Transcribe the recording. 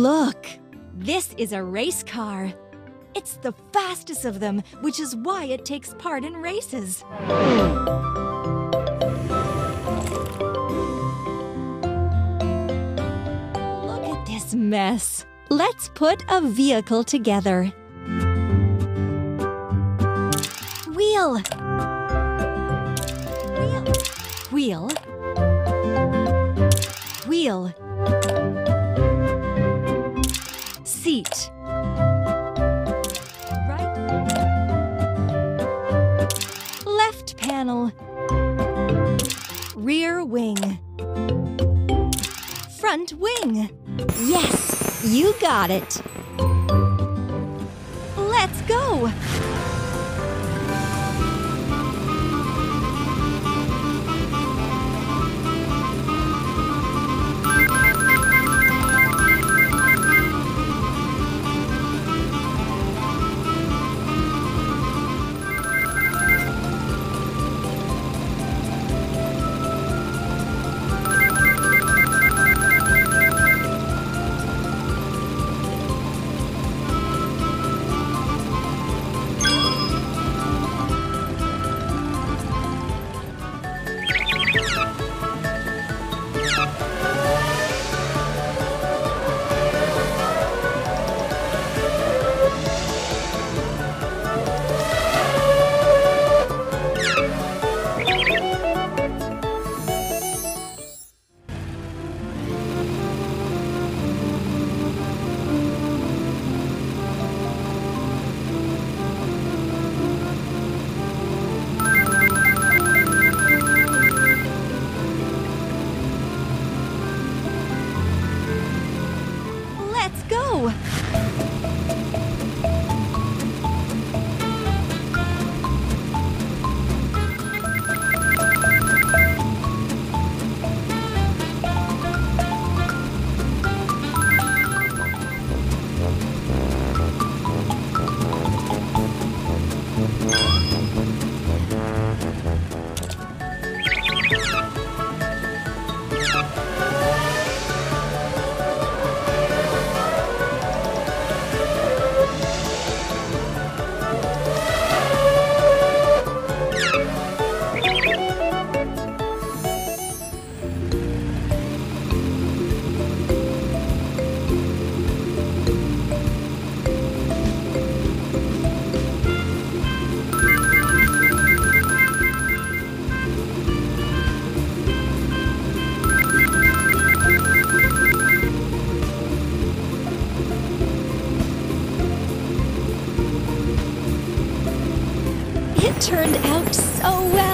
Look, this is a race car. It's the fastest of them, which is why it takes part in races. Look at this mess. Let's put a vehicle together. Wheel. Wheel. Wheel. Wheel. Rear wing. Front wing. Yes, you got it. Let's go. Turned out so well.